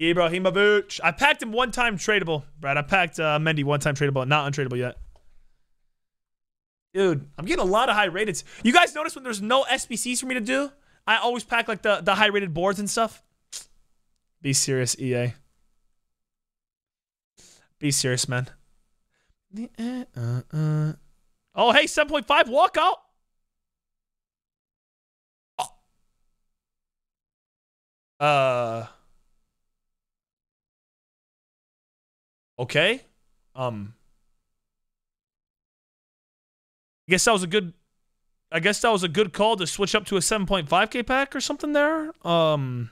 Ibrahimovic. I packed him one time tradable, Brad. I packed uh, Mendy one time tradable, not untradeable yet. Dude, I'm getting a lot of high rated. You guys notice when there's no SBCs for me to do? I always pack like the, the high rated boards and stuff. Be serious, EA. Be serious, man. Oh, hey, 7.5 walkout. Oh. Uh. Okay. Um. I guess that was a good. I guess that was a good call to switch up to a 7.5k pack or something there. Um.